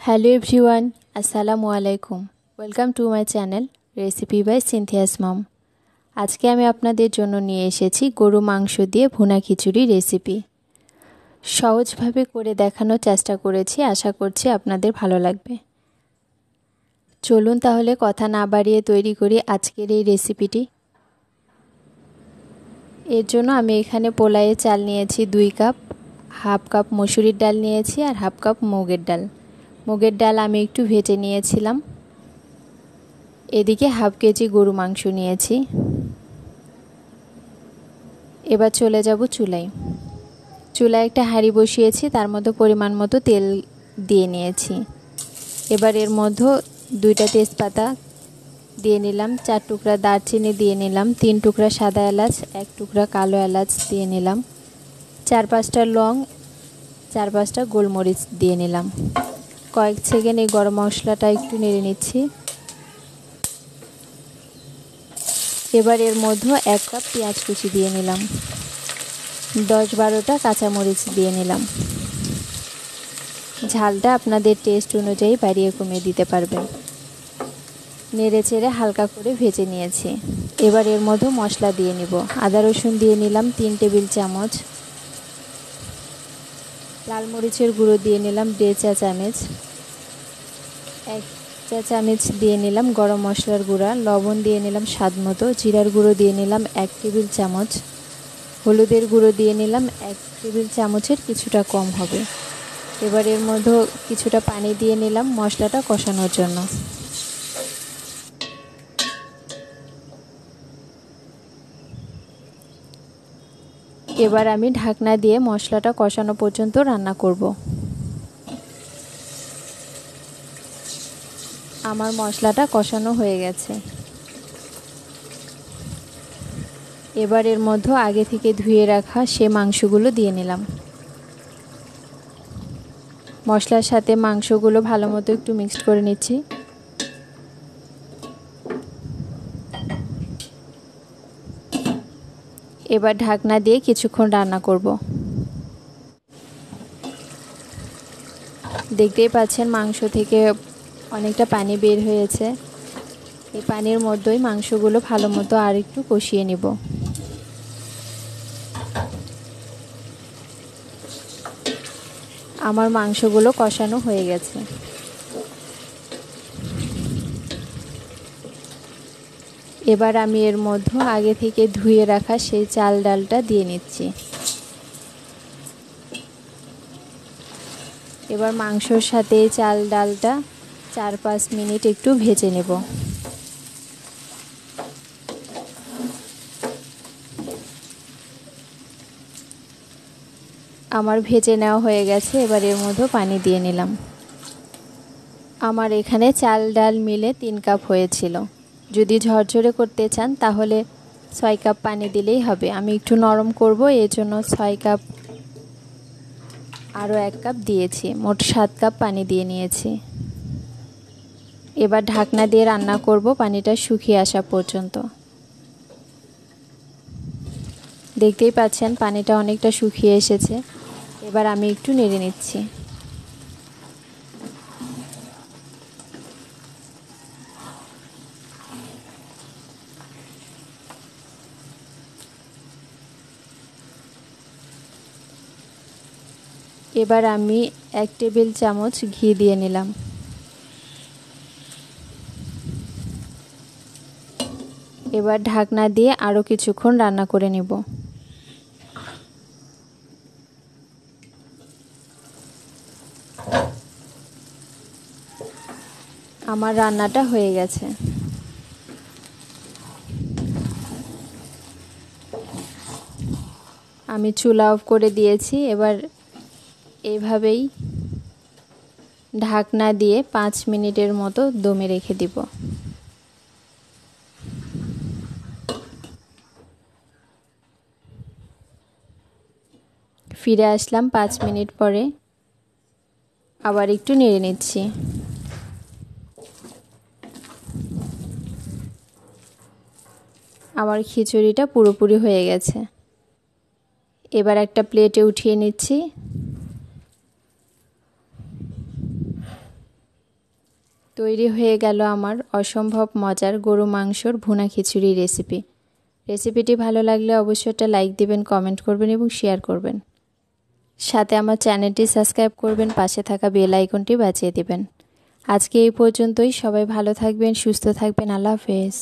Hello everyone আসসালামু আলাইকুম welcome to my channel recipe by Sinthia's mom আজকে আমি আপনাদের জন্য নিয়ে এসেছি গরু মাংস দিয়ে ভুনা খিচুড়ি রেসিপি সহজভাবে করে দেখানোর চেষ্টা করেছি, আশা করছি আপনাদের ভালো লাগবে। চলুন তাহলে কথা না বাড়িয়ে তৈরি করি আজকের এই রেসিপিটি এর জন্য আমি এখানে পোলাইয়ের চাল নিয়েছি দুই কাপ, হাফ কাপ মসুরির ডাল নিয়েছি আর হাফ কাপ মুগের ডাল। মুগের ডাল আমি একটু ভেজে নিয়েছিলাম। এদিকে হাফ কেজি গরু মাংস নিয়েছি। এবার চলে যাব চুলায়। চুলায় একটা হাঁড়ি বসিয়েছি, তার মধ্যে পরিমাণ মতো তেল দিয়ে নিয়েছি। এবার এর মধ্যে দুইটা তেজপাতা দিয়ে নিলাম, চার টুকরা দারচিনি দিয়ে নিলাম, তিন টুকরা সাদা এলাচ, এক টুকরা কালো এলাচ দিয়ে নিলাম, চার পাঁচটা লং, চার পাঁচটা গোলমরিচ দিয়ে নিলাম। কয়েক সেকেন্ড এই গরম মশলাটা একটু নেড়ে নিচ্ছি। এবার এর মধ্যে এক কাপ পেঁয়াজ কুচি দিয়ে নিলাম। দশ বারোটা কাঁচামরিচ দিয়ে নিলাম। ঝালটা আপনাদের টেস্ট অনুযায়ী বাড়িয়ে কমিয়ে দিতে পারবেন। নেড়ে চেড়ে হালকা করে ভেজে নিয়েছি। এবার এর মধ্যে মশলা দিয়ে নিব। আদা রসুন দিয়ে নিলাম তিন টেবিল চামচ। লাল মরিচের গুঁড়ো দিয়ে নিলাম দেড় চা চামচ। এক চা চামচ দিয়ে নিলাম গরম মশলার গুঁড়া, লবণ দিয়ে নিলাম স্বাদ মতো, জিরার গুঁড়ো দিয়ে নিলাম এক টেবিল চামচ, হলুদের গুঁড়ো দিয়ে নিলাম এক টেবিল চামচের কিছুটা কম হবে। এবার এর মধ্যে কিছুটা পানি দিয়ে নিলাম মশলাটা কষানোর জন্য। এবার আমি ঢাকনা দিয়ে মশলাটা কষানো পর্যন্ত রান্না করব। আমার মশলাটা কষানো হয়ে গেছে। এবার এর মধ্যে আগে থেকে ধুয়ে রাখা সে মাংসগুলো দিয়ে নিলাম। মশলার সাথে মাংসগুলো ভালো মতো একটু মিক্সড করে নিচ্ছি। এবার ঢাকনা দিয়ে কিছুক্ষণ রান্না করব। দেখতেই পাচ্ছেন মাংস থেকে অনেকটা পানি বের হয়েছে। এই পানির মধ্যেই মাংসগুলো ভালো মতো আর একটু কষিয়ে নিব। আমার মাংসগুলো কষানো হয়ে গেছে। এবার আমি এর মধ্যে আগে থেকে ধুয়ে রাখা সেই চাল ডালটা দিয়ে নিচ্ছি। এবার মাংসর সাথে চাল ডালটা চার পাঁচ মিনিট একটু ভেজে নেব। আমার ভেজে নেওয়া হয়ে গেছে, এবার এর মধ্যে পানি দিয়ে নিলাম। আমার এখানে চাল ডাল মিলে তিন কাপ হয়েছিল। যদি ঝরঝরে করতে চান, তাহলে ছয় কাপ পানি দিলেই হবে। আমি একটু নরম করব এর জন্য ছয় কাপ আরও এক কাপ দিয়েছি। মোট সাত কাপ পানি দিয়ে নিয়েছি। এবার ঢাকনা দিয়ে রান্না করব, পানিটা শুকিয়ে আসা পর্যন্ত। দেখতেই পাচ্ছেন, পানিটা অনেকটা শুকিয়ে এসেছে। এবার আমি একটু নেড়ে নিচ্ছি। এবার আমি এক টেবিল চামচ ঘি দিয়ে নিলাম। এবার ঢাকনা দিয়ে আরও কিছুক্ষণ রান্না করে নিব। আমার রান্নাটা হয়ে গেছে। আমি চুলা অফ করে দিয়েছি, এবার এইভাবেই ঢাকনা দিয়ে পাঁচ মিনিটের মতো দমে রেখে দিব। ফিরে আসলাম পাঁচ মিনিট পরে। আবার একটু নেড়ে নিচ্ছি। আমার খিচুড়িটা পুরোপুরি হয়ে গেছে। এবার একটা প্লেটে উঠিয়ে নিচ্ছি। তৈরি হয়ে গেল আমার অসম্ভব মজার গরু মাংসর ভুনা খিচুড়ি রেসিপি। রেসিপিটি ভালো লাগলে অবশ্যই একটা লাইক দিবেন, কমেন্ট করবেন এবং শেয়ার করবেন। সাথে আমার চ্যানেলটি সাবস্ক্রাইব করবেন, পাশে থাকা বেল আইকনটি বাজিয়ে দিবেন। আজকে এই পর্যন্তই। সবাই ভালো থাকবেন, সুস্থ থাকবেন। আল্লাহ হাফেজ।